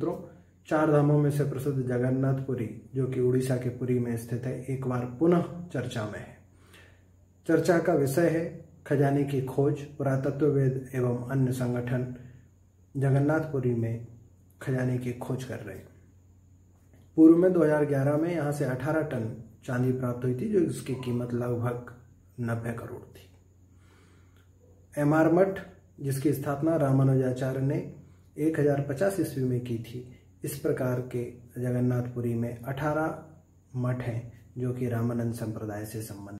मित्रों चार धामों में से प्रसिद्ध जगन्नाथपुरी, जो कि उड़ीसा के पुरी में स्थित है, एक बार पुनः चर्चा में है। चर्चा का विषय है खजाने की खोज, पुरातत्ववेद एवं अन्य संगठन जगन्नाथपुरी में खजाने की खोज कर रहे पूर्व में 2011 में यहाँ से 18 टन चांदी प्राप्त हुई थी, जो इसकी कीमत लगभग 90 करोड़ थी। एम आर मठ, जिसकी स्थापना रामानुजाचार्य ने 1050 ईस्वी में की थी। इस प्रकार के जगन्नाथपुरी में 18 मठ हैं, जो कि रामानंद संप्रदाय से संबंधित